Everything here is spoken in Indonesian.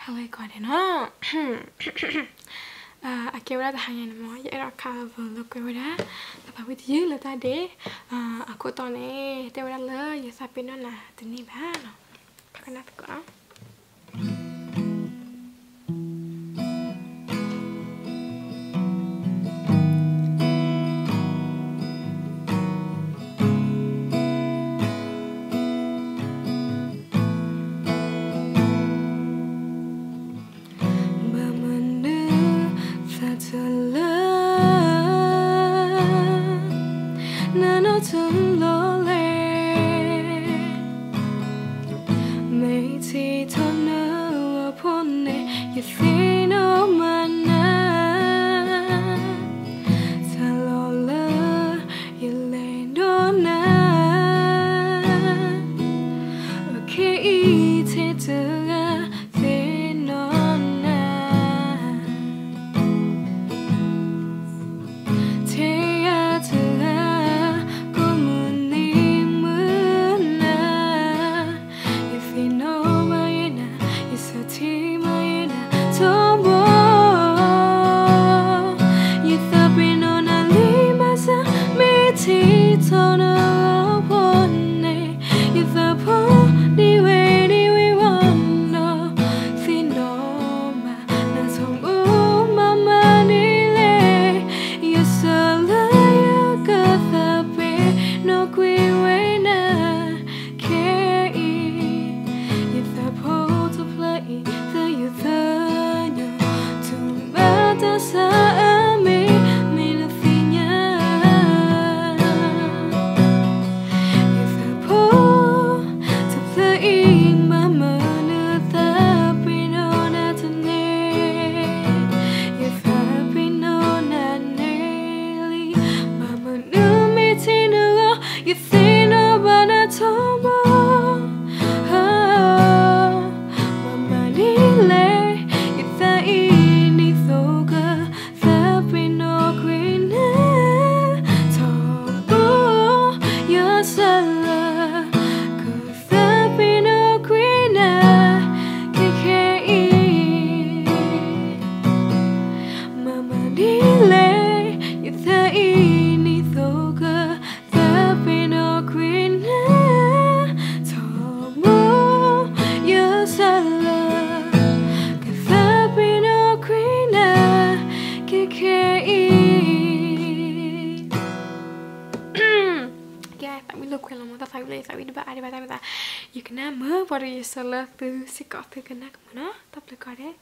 Hallå Guardiana! uh, okay, wala tahangan mo. Ya, ira ka vlog ko wala. Tapa with you la tadi. Uh, aku tone, te wala la, ya sapino na, tini ba no. Kakana piko ah. 더 لكل المتطاوي ولا يسوي دبا عادي بعد بعد يكنا ما بري يسلا بسيكاتي كنا كمنا تبلكاري